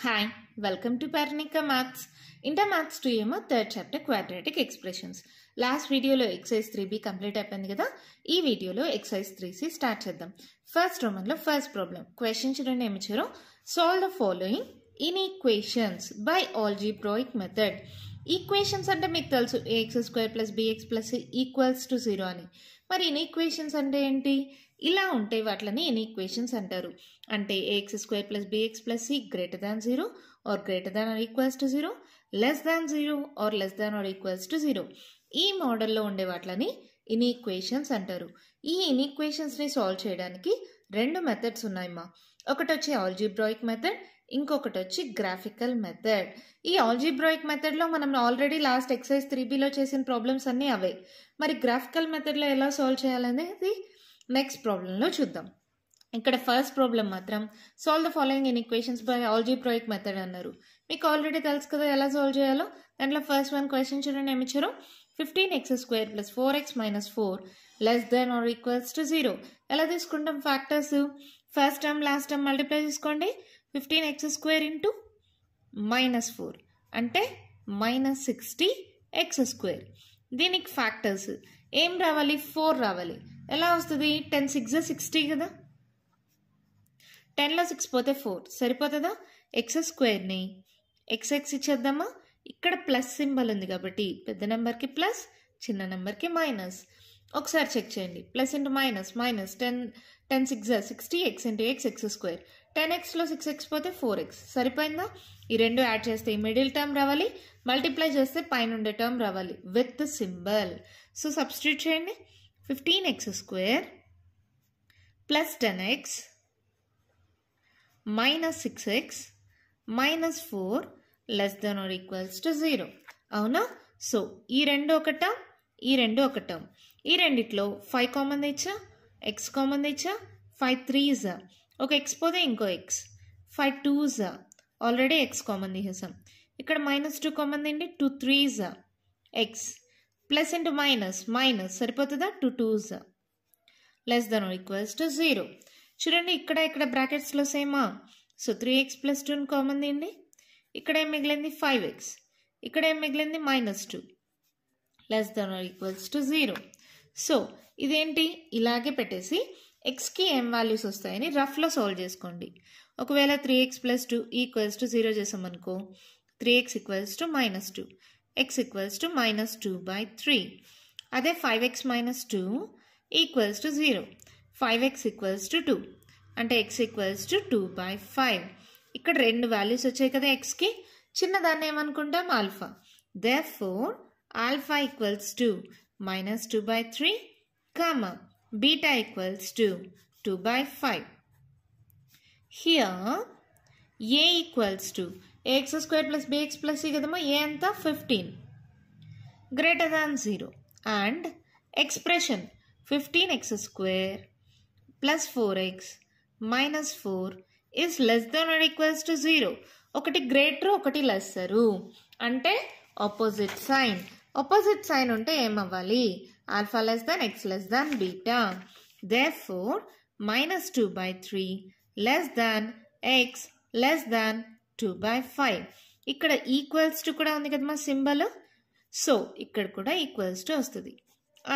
Hi welcome to Paranika maths inter maths two ఏమో third chapter quadratic expressions last వీడియోలో exercise three B complete అయిపోయింది కదా? ఈ వీడియోలో ఎక్సైజ్ త్రీ సి స్టార్ట్ చేద్దాం. ఫస్ట్ రోమన్లో ఫస్ట్ ప్రాబ్లం క్వశ్చన్ చూడండి ఏమి ఇచ్చారు. Solve the following inequations by algebraic method equations అంటే మీకు తెలుసు a x square plus b x plus equals to zero అని. మరి ఇన్ ఈక్వేషన్స్ అంటే ఏంటి? ఇలా ఉంటే వాటిని ఇన్ఈక్వేషన్స్ అంటారు. అంటే a x square plus b x plus c greater than zero or greater than or equals to zero less than zero or less than or equals to zero ఈ మోడల్లో ఉండే వాటిని ఇన్ ఈక్వేషన్స్ అంటారు. ఈ ఇన్ఈక్వేషన్స్ని solve చేయడానికి రెండు methods ఉన్నాయమ్మా. ఒకటి వచ్చి ఆల్జీబ్రాయిక్ మెథడ్ ఇంకొకటి వచ్చి గ్రాఫికల్ మెథడ్. ఈ ఆల్జీబ్రాయిక్ మెథడ్లో మనం ఆల్రెడీ లాస్ట్ ఎక్సైజ్ త్రీ బీలో చేసిన ప్రాబ్లమ్స్ అన్నీ అవే. మరి గ్రాఫికల్ మెథడ్లో ఎలా సాల్వ్ చేయాలనేది నెక్స్ట్ ప్రాబ్లంలో చూద్దాం. ఇక్కడ ఫస్ట్ ప్రాబ్లం మాత్రం solve the following inequations by algebraic method అన్నారు. మీకు ఆల్రెడీ తెలుసు కదా ఎలా సాల్వ్ చేయాలో? దాంట్లో ఫస్ట్ వన్ క్వశ్చన్ చూడండి ఏమి ఇచ్చారు? Fifteen x square plus four x minus four less than or equals to zero ఎలా తీసుకుంటాం? Factors first term last term multiply చేసుకోండి. Fifteen x square into minus four అంటే మైనస్ సిక్స్టీ ఎక్స్ స్క్వేర్ దీనికి factors ఏం రావాలి? Four రావాలి. ఎలా వస్తుంది? టెన్ సిక్స్ సిక్స్టీ కదా? టెన్లో సిక్స్ పోతే ఫోర్ సరిపోతుందా? ఎక్స్ స్క్వేర్ని ఎక్స్ ఎక్స్ ఇచ్చేద్దామా? ఇక్కడ ప్లస్ సింబల్ ఉంది కాబట్టి పెద్ద నెంబర్కి ప్లస్ చిన్న నెంబర్కి మైనస్ ఒకసారి చెక్ చేయండి. Plus into minus minus ten ten six sixty x into x x square ten ఎక్స్లో సిక్స్ ఎక్స్ పోతే ఫోర్ ఎక్స్ సరిపోయిందా? ఈ రెండు యాడ్ చేస్తే ఈ మిడిల్ టర్మ్ రావాలి మల్టిప్లై చేస్తే పైన ఉండే టర్మ్ రావాలి విత్ సింబల్ సో సబ్స్టిట్యూట్ చేయండి. Fifteen x square plus ten x minus six x minus four less than or equals to zero అవునా? సో ఈ రెండు ఒక టర్మ్ ఈ రెండు ఒక టర్మ్ ఈ రెండిట్లో ఫైవ్ కామన్ తెచ్చా? ఎక్స్ కామన్ తెచ్చా? ఫైవ్ త్రీజా ఒక ఎక్స్ పోతే ఇంకో x five twos already x common తీసేసాం. ఇక్కడ మైనస్ టూ కామన్ తిండి two threes x plus into minus minus సరిపోతుందా? Two twos less than equals to zero చూడండి ఇక్కడ ఇక్కడ బ్రాకెట్స్లో సేమా సో త్రీ ఎక్స్ ప్లస్ టూని కామన్ తీయండి ఇక్కడ ఏం మిగిలింది? ఫైవ్ ఎక్స్ ఇక్కడ ఏం మిగిలింది? Minus two less than or equals to zero so ఇదేంటి? ఇలాగే పెట్టేసి ఎక్స్కి ఏం వాల్యూస్ వస్తాయని రఫ్లో సాల్వ్ చేసుకోండి. ఒకవేళ three x plus two equals to zero చేసామనుకో three x equals to minus two x equals to minus two by three అదే five x minus two equals to zero five x equals to two అంటే x equals to two by five ఇక్కడ రెండు values వచ్చాయి కదా ఎక్స్కి చిన్నదాన్ని ఏమనుకుంటాం? Alpha they four alpha equals to minus two by three comma beta equals to two by five. Here a equals to ax square plus bx plus ఈ కదమ్మా? A అంతా fifteen. Greater than zero and expression fifteen x square plus four x minus four is less than or equals to zero ఒకటి greater ఒకటి lesser అంటే opposite sign opposite sign ఉంటే ఏమవ్వాలి? Alpha less than x less than beta therefore minus two by three less than x less than two by five ఇక్కడ equals to కూడా ఉంది కదా మా సింబల్ సో ఇక్కడ కూడా ఈక్వల్స్ టు వస్తుంది.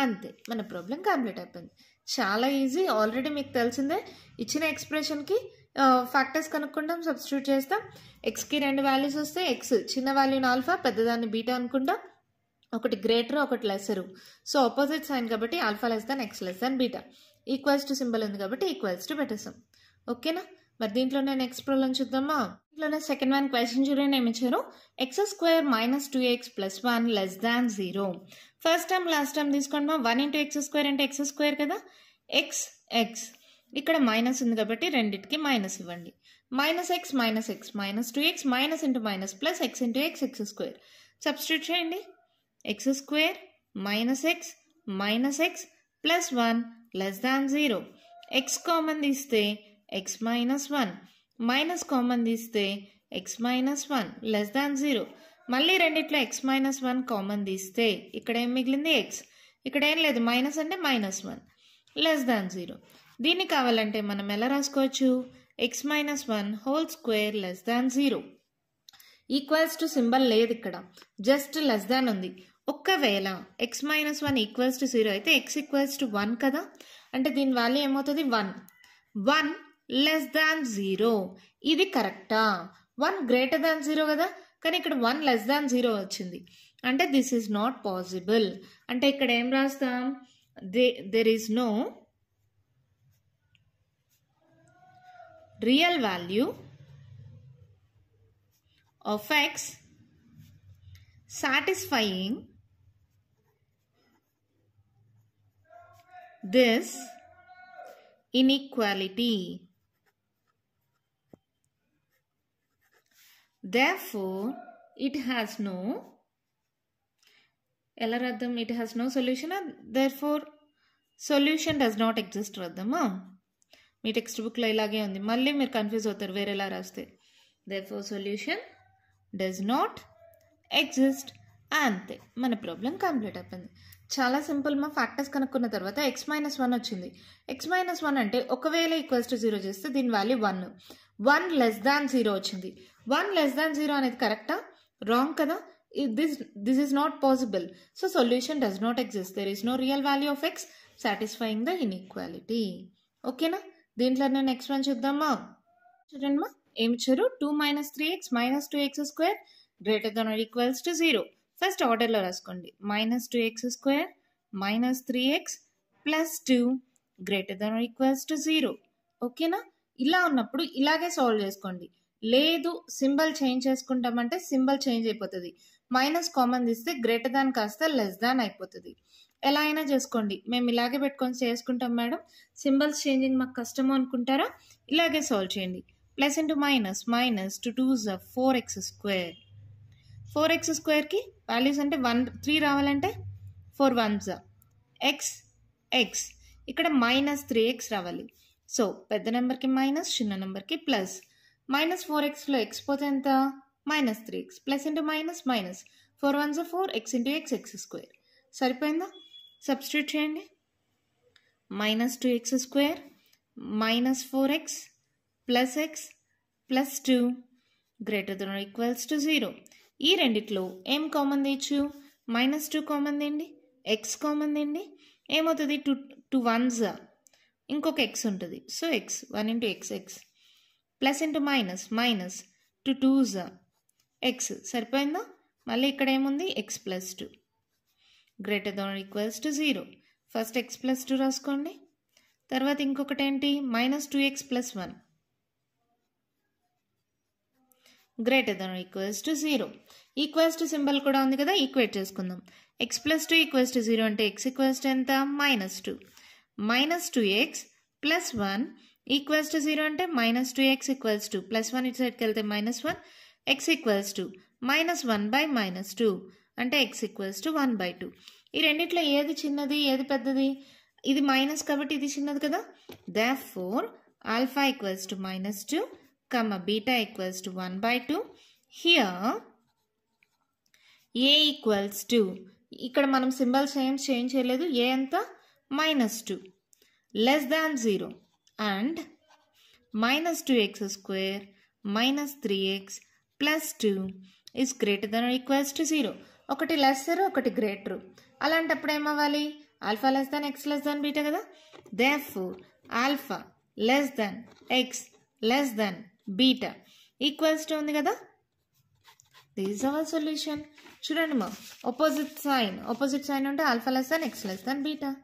అంతే మన ప్రాబ్లం కంప్లీట్ అయిపోయింది. చాలా ఈజీ ఆల్రెడీ మీకు తెలిసిందే. ఇచ్చిన ఎక్స్ప్రెషన్కి ఫ్యాక్టర్స్ కనుక్కుంటాం సబ్స్టిట్యూట్ చేస్తాం. ఎక్స్కి రెండు వాల్యూస్ వస్తే ఎక్స్ చిన్న వాల్యూని ఆల్ఫా పెద్దదాన్ని బీటా అనుకుంటాం ఒకటి గ్రేటర్ ఒకటి లెసరు సో ఆపోజిట్ సైన్ కాబట్టి alpha less than x less than beta equals to symbol ఉంది కాబట్టి ఈక్వల్స్ టు పెట్టేస్తాం ఓకేనా మరి దీంట్లోనే నెక్స్ట్ ప్రాబ్లం చూద్దామా? దీంట్లోనే సెకండ్ వన్ క్వశ్చన్ చూడండి ఏమి ఇచ్చారు x square minus two x plus one less than zero first time last time తీసుకోండి వన్ ఇంటూ ఎక్స్ స్క్వేర్ అంటే ఎక్స్ స్క్వేర్ కదా? ఎక్స్ ఎక్స్ ఇక్కడ మైనస్ ఉంది కాబట్టి రెండింటికి మైనస్ ఇవ్వండి. Minus x minus x minus two x minus into minus plus x into x x square substitute చేయండి. X square minus x minus x plus one less than zero x common తీస్తే x minus one minus common తీస్తే x minus one less than zero మళ్ళీ రెండిట్లో X minus one common తీస్తే ఇక్కడ ఏం మిగిలింది? X ఇక్కడ ఏం లేదు మైనస్ అంటే minus one less than zero దీన్ని కావాలంటే మనం ఎలా రాసుకోవచ్చు? X minus one whole square less than zero equals to symbol లేదు ఇక్కడ. జస్ట్ లెస్ దాన్ ఉంది. ఒక్కవేళ x minus one equals to zero అయితే ఎక్స్ ఈక్వల్స్ టు వన్ కదా? అంటే దీని వాల్యూ ఏమవుతుంది? One one less than zero ఇది కరెక్టా వన్ గ్రేటర్ దాన్ జీరో కదా? కానీ ఇక్కడ వన్ లెస్ దాన్ జీరో వచ్చింది. అంటే దిస్ ఈజ్ నాట్ పాసిబుల్ అంటే ఇక్కడ ఏం రాస్తాం? The there is no real value of x satisfying this inequality. Therefore, it has no ఎలా రద్దం? It has no solution therefore solution does not exist రద్దమా? మీ text బుక్లో ఇలాగే ఉంది. మళ్ళీ మీరు కన్ఫ్యూజ్ అవుతారు వేరేలా రాస్తే. Therefore solution does not exist అంతే. మన ప్రాబ్లం కంప్లీట్ అయిపోయింది. చాలా సింపుల్ మా ఫ్యాక్టర్స్ కనుక్కున్న తర్వాత ఎక్స్ మైనస్ వన్ వచ్చింది. ఎక్స్ మైనస్ వన్ అంటే ఒకవేళ ఈక్వల్స్ టు జీరో చేస్తే దీని value one one less than zero వచ్చింది. వన్ లెస్ దాన్ జీరో అనేది కరెక్టా రాంగ్ కదా? This this is not possible so solution does not exist there is no real value of x satisfying the inequality ఓకేనా దీంట్లో నేను next one చూద్దామా? చూడండి మా. ఏమి ఇచ్చారు? Two minus three x minus two x square greater than or equals to zero first ఆర్డర్లో రాసుకోండి. Minus two x square minus three x plus two greater than equals to zero ఓకేనా ఇలా ఉన్నప్పుడు ఇలాగే సాల్వ్ చేసుకోండి. లేదు సింబల్ చేంజ్ చేసుకుంటామంటే symbol change అయిపోతుంది. మైనస్ కామన్ తీస్తే గ్రేటర్ దాన్ కాస్త లెస్ దాన్ అయిపోతుంది. ఎలా అయినా చేసుకోండి. మేము ఇలాగే పెట్టుకొని చేసుకుంటాం మేడం. సింబల్స్ చేంజింగ్ మాకు కష్టము అనుకుంటారా? ఇలాగే సాల్వ్ చేయండి. Plus into minus minus two two జ four x square four x స్క్వేర్కి values అంటే వన్ త్రీ రావాలంటే ఫోర్ వన్స్. X x. ఇక్కడ మైనస్ త్రీ ఎక్స్ రావాలి. సో పెద్ద నెంబర్కి మైనస్ చిన్న నెంబర్కి ప్లస్. మైనస్ ఫోర్ ఎక్స్లో ఎక్స్ పోతే ఎంత? Minus three x. Plus into minus minus. Four ones four x into x x square. సరిపోయిందా? సబ్స్టిట్యూట్ చేయండి. Minus two x square minus four x plus x plus two. Greater than equals to zero. ఈ రెండిట్లో ఏం common తెచ్చు? Minus two common తెండి x common తెండి ఏమవుతుంది? Two two ones ఇంకొక ఎక్స్ ఉంటుంది. So x one into x x plus into minus minus two twos x సరిపోయిందా? మళ్ళీ ఇక్కడ ఏముంది? X plus two greater than equals to zero first x plus two రాసుకోండి. తర్వాత ఇంకొకటి ఏంటి? Minus two x plus one greater than equals to zero. Equals to symbol కూడా ఉంది కదా ఈక్వేట్ చేసుకుందాం. X plus two equals to zero అంటే x equals to ఎంత? Minus two minus two x plus one equals to zero అంటే minus two x equals to plus one ఇటు సైడ్కి వెళ్తే minus one x equals to minus one by minus two అంటే x equals to one by two ఈ రెండిట్లో ఏది చిన్నది ఏది పెద్దది? ఇది మైనస్ కాబట్టి ఇది చిన్నది కదా. Therefore alpha equals to minus two comma beta equals to one by two here a equals to ఇక్కడ మనం సింబల్స్ ఏం చేంజ్ చేయలేదు. ఏ ఎంత? Minus two less than zero and minus two x square minus three x plus two is greater than equals to zero ఒకటి lesser ఒకటి greater అలాంటప్పుడు ఏమవ్వాలి alpha less than x less than beta కదా? Therefore alpha less than x less than beta equals to ఉంది కదా? This our solution చూడండి మా opposite sign opposite sign ఉంటే alpha less than x less than beta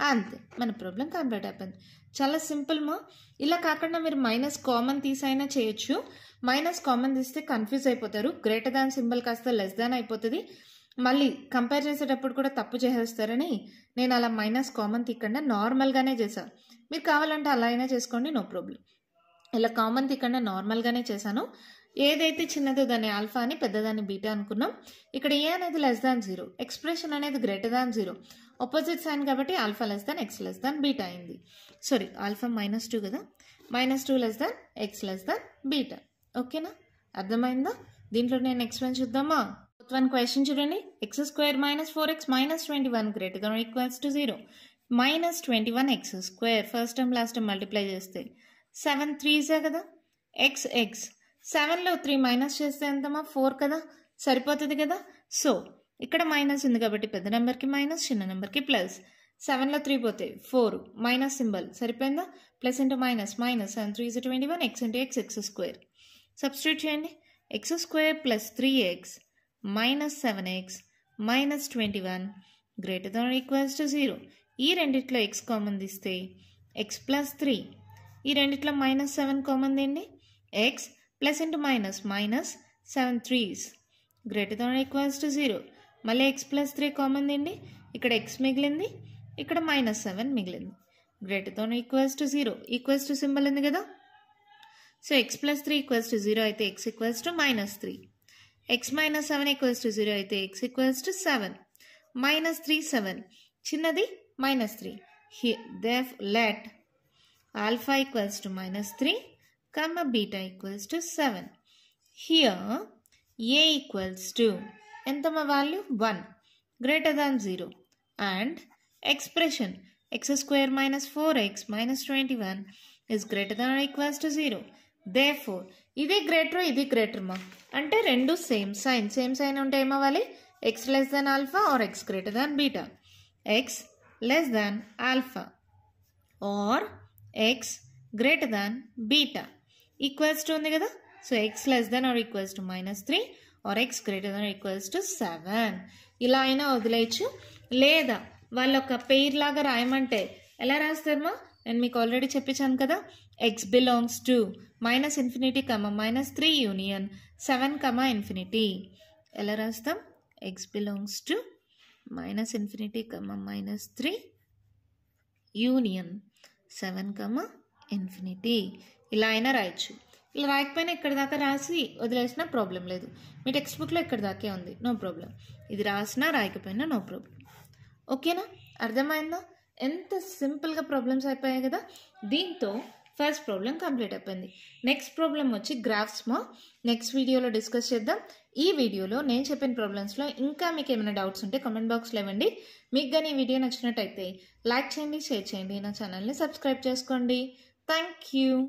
అంతే మన problem complete అయిపోయింది. చాలా సింపుల్ మా. ఇలా కాకుండా మీరు మైనస్ కామన్ తీసైనా చేయొచ్చు. మైనస్ కామన్ తీస్తే కన్ఫ్యూజ్ అయిపోతారు. గ్రేటర్ దాన్ సింబల్ కాస్త లెస్ దాన్ అయిపోతుంది. మళ్ళీ కంపేర్ చేసేటప్పుడు కూడా తప్పు చేసేస్తారని నేను అలా మైనస్ కామన్ తీయకుండా నార్మల్గానే చేశాను మీరు కావాలంటే అలా అయినా చేసుకోండి నో ప్రాబ్లం ఇలా కామన్ ఇక్కడ నార్మల్గానే చేశాను. ఏదైతే చిన్నదో దాన్ని ఆల్ఫా అని పెద్దదాన్ని బీటా అనుకున్నాం ఇక్కడ ఏ అనేది లెస్ దాన్ జీరో ఎక్స్ప్రెషన్ అనేది greater than zero opposite sign కాబట్టి alpha less than x less than beta అయింది. సారీ ఆల్ఫా మైనస్ టూ కదా? Minus two less than x less than beta ఓకేనా అర్థమైందా? దీంట్లో నేను నెక్స్ట్ వన్ చూద్దామా? వన్ క్వశ్చన్ చూడండి. X square minus four x minus twenty one greater than equals to zero minus twenty one x square first time last time multiply చేస్తే. Seven త్రీజే కదా? X x సెవెన్లో త్రీ మైనస్ చేస్తే ఎంతమా four కదా? సరిపోతుంది కదా? సో ఇక్కడ మైనస్ ఉంది కాబట్టి పెద్ద నెంబర్కి మైనస్ చిన్న నెంబర్కి ప్లస్. సెవెన్లో త్రీ పోతే ఫోర్ మైనస్ సింబల్. సరిపోయిందా? Plus into minus minus seven three twenty one x into x x square. Substitute చేయండి. X square plus three x minus seven x minus twenty one greater than equals to zero. ఈ రెండిట్లో x common తీస్తే x plus three ఈ రెండిట్లో minus seven common తీయండి x plus into minus minus seven threes greater than equals to zero మళ్ళీ x plus three common తీయండి ఇక్కడ x మిగిలింది ఇక్కడ మైనస్ సెవెన్ మిగిలింది. Greater than equals to zero equals to symbol ఉంది కదా? So x plus three equals to zero అయితే x equals to minus three x minus seven equals to zero అయితే x equals to seven minus three seven చిన్నది minus three he therefore let alpha equals to minus three comma beta equals to seven. Here a equals to ఎంత మా value? One greater than zero and expression x square minus four x minus twenty one is greater than equals to zero therefore ఇది greater ఇది greater మా. అంటే రెండు same sign same sign ఉంటే ఏమవ్వాలి x less than alpha or x greater than beta x less than alpha or x greater than beta equals to ఉంది కదా? So x less than or equals to minus three or x greater than equals to seven ఇలా అయినా వదిలేయచ్చు. లేదా వాళ్ళు ఒక pair లాగా రాయమంటే ఎలా రాస్తారమ్మా? నేను మీకు ఆల్రెడీ చెప్పించాను కదా. X belongs to minus infinity comma minus three union seven comma infinity ఎలా రాస్తాం? X belongs to minus infinity comma minus three union seven comma infinity. ఇలా అయినా రాయొచ్చు. ఇలా రాయకపోయినా ఇక్కడ దాకా రాసి వదిలేసినా ప్రాబ్లం లేదు. మీ టెక్స్ట్ బుక్లో ఇక్కడ దాకే ఉంది. No problem. ఇది రాసినా రాయకపోయినా నో ప్రాబ్లం. ఓకేనా? అర్థమైందా? ఎంత సింపుల్గా ప్రాబ్లమ్స్ అయిపోయాయి కదా? దీంతో ఫస్ట్ ప్రాబ్లం కంప్లీట్ అయిపోయింది. నెక్స్ట్ ప్రాబ్లం వచ్చి గ్రాఫ్స్ మా. నెక్స్ట్ వీడియోలో డిస్కస్ చేద్దాం. ఈ వీడియోలో నేను చెప్పిన ప్రాబ్లమ్స్లో ఇంకా మీకు ఏమైనా డౌట్స్ ఉంటే కామెంట్ బాక్స్లో ఇవ్వండి. మీకు కానీ ఈ వీడియో నచ్చినట్టయితే లైక్ చేయండి షేర్ చేయండి. నా ఛానల్ని సబ్స్క్రైబ్ చేసుకోండి. Thank you